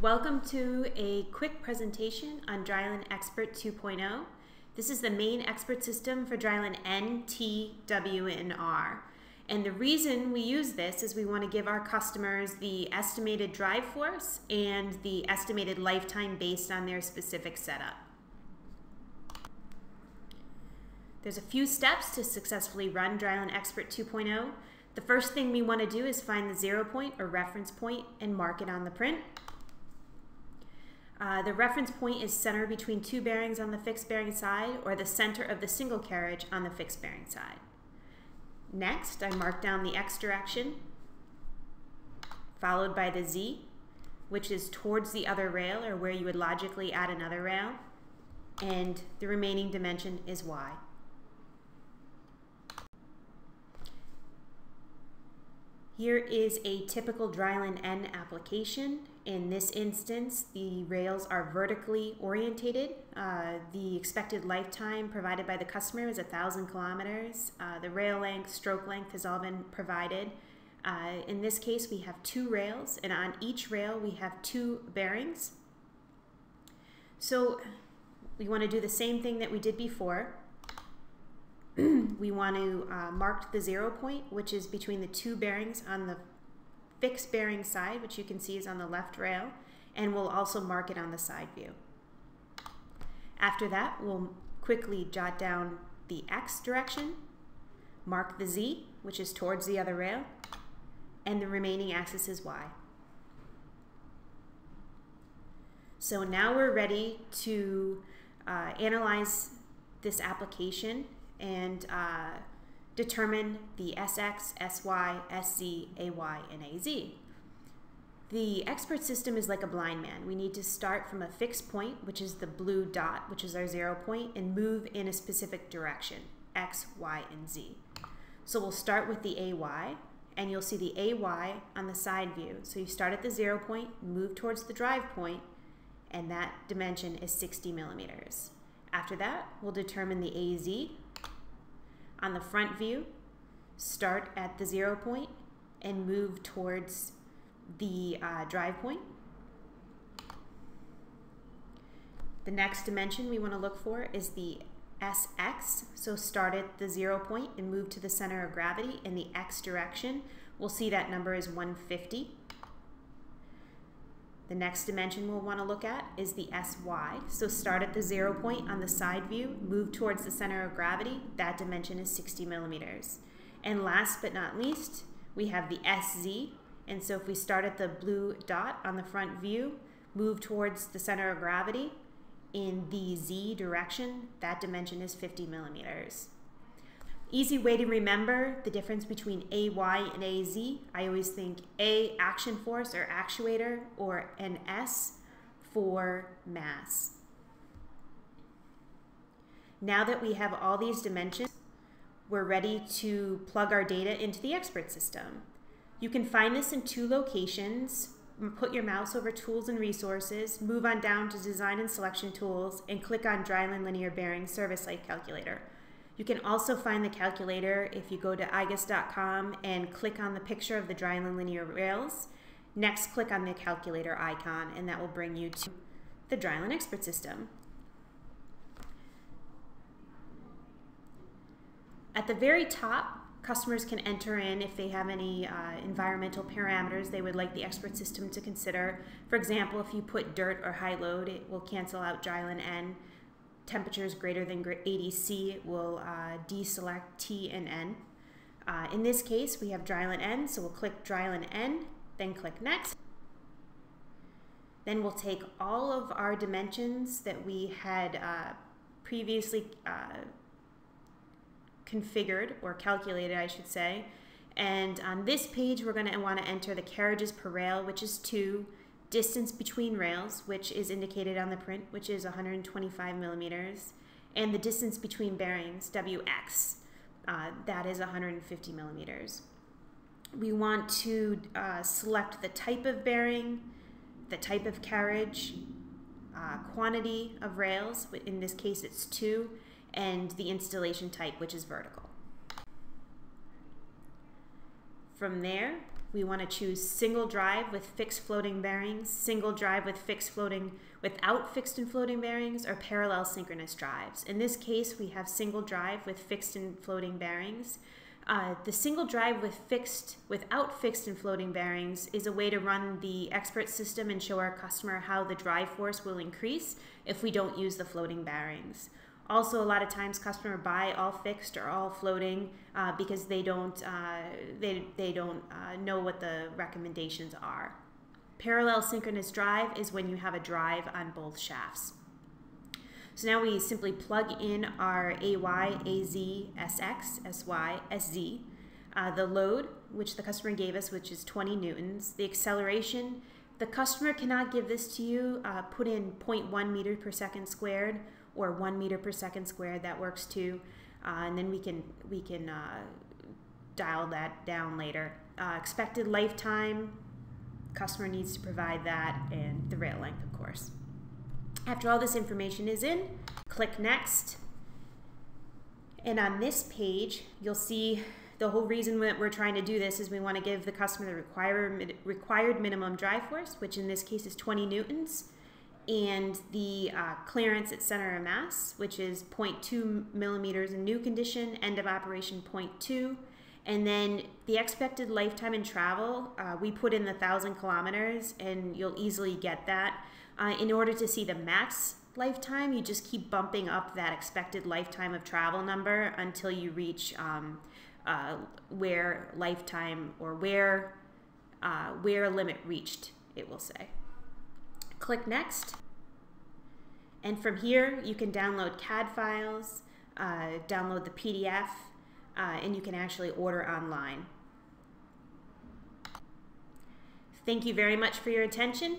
Welcome to a quick presentation on Drylin Expert 2.0. This is the main expert system for Drylin N, T, W, and And the reason we use this is we want to give our customers the estimated drive force and the estimated lifetime based on their specific setup. There's a few steps to successfully run Drylin Expert 2.0. The first thing we want to do is find the zero point or reference point and mark it on the print. Uh, the reference point is center between two bearings on the fixed bearing side or the center of the single carriage on the fixed bearing side. Next, I mark down the x direction, followed by the z, which is towards the other rail or where you would logically add another rail, and the remaining dimension is y. Here is a typical Drylin N application. In this instance, the rails are vertically orientated. Uh, the expected lifetime provided by the customer is 1,000 kilometers. Uh, the rail length, stroke length has all been provided. Uh, in this case, we have two rails, and on each rail, we have two bearings. So we want to do the same thing that we did before. we want to uh, mark the zero point, which is between the two bearings on the fixed bearing side, which you can see is on the left rail, and we'll also mark it on the side view. After that, we'll quickly jot down the x direction, mark the z, which is towards the other rail, and the remaining axis is y. So now we're ready to uh, analyze this application and uh, determine the SX, SY, SZ, AY, and AZ. The expert system is like a blind man. We need to start from a fixed point, which is the blue dot, which is our zero point, and move in a specific direction, X, Y, and Z. So we'll start with the AY, and you'll see the AY on the side view. So you start at the zero point, move towards the drive point, and that dimension is 60 millimeters. After that, we'll determine the AZ, on the front view, start at the zero point and move towards the uh, drive point. The next dimension we want to look for is the SX. So start at the zero point and move to the center of gravity in the X direction. We'll see that number is 150. The next dimension we'll want to look at is the SY. So start at the zero point on the side view, move towards the center of gravity. That dimension is 60 millimeters. And last but not least, we have the SZ. And so if we start at the blue dot on the front view, move towards the center of gravity in the Z direction, that dimension is 50 millimeters. Easy way to remember the difference between AY and AZ. I always think A, action force or actuator, or an S for mass. Now that we have all these dimensions, we're ready to plug our data into the expert system. You can find this in two locations. Put your mouse over Tools and Resources, move on down to Design and Selection Tools, and click on Drylin Linear Bearing Service Life Calculator. You can also find the calculator if you go to igus.com and click on the picture of the Drylin linear rails. Next, click on the calculator icon, and that will bring you to the Drylin Expert System. At the very top, customers can enter in if they have any uh, environmental parameters they would like the expert system to consider. For example, if you put dirt or high load, it will cancel out Drylin N temperatures greater than 80 C will uh, deselect T and N. Uh, in this case, we have Drylin N, so we'll click Drylin N, then click Next. Then we'll take all of our dimensions that we had uh, previously uh, configured, or calculated, I should say, and on this page, we're going to want to enter the carriages per rail, which is 2, distance between rails, which is indicated on the print, which is 125 millimeters, and the distance between bearings, WX, uh, that is 150 millimeters. We want to uh, select the type of bearing, the type of carriage, uh, quantity of rails, in this case it's two, and the installation type, which is vertical. From there, we want to choose single drive with fixed floating bearings, single drive with fixed floating without fixed and floating bearings, or parallel synchronous drives. In this case, we have single drive with fixed and floating bearings. Uh, the single drive with fixed without fixed and floating bearings is a way to run the expert system and show our customer how the drive force will increase if we don't use the floating bearings. Also, a lot of times customer buy all fixed or all floating uh, because they don't uh, they, they don't uh, know what the recommendations are. Parallel synchronous drive is when you have a drive on both shafts. So now we simply plug in our AY, AZ, SX, SY, SZ, uh, the load, which the customer gave us, which is 20 newtons, the acceleration. The customer cannot give this to you. Uh, put in 0.1 meter per second squared or one meter per second squared. That works too, uh, and then we can we can uh, dial that down later. Uh, expected lifetime, customer needs to provide that, and the rail length, of course. After all this information is in, click Next. And on this page, you'll see the whole reason that we're trying to do this is we want to give the customer the required, required minimum drive force, which in this case is 20 newtons and the uh, clearance at center of mass, which is 0.2 millimeters in new condition, end of operation 0.2. And then the expected lifetime in travel, uh, we put in the thousand kilometers, and you'll easily get that. Uh, in order to see the max lifetime, you just keep bumping up that expected lifetime of travel number until you reach um, uh, where lifetime or where uh, where limit reached, it will say. Click Next. And from here, you can download CAD files, uh, download the PDF, uh, and you can actually order online. Thank you very much for your attention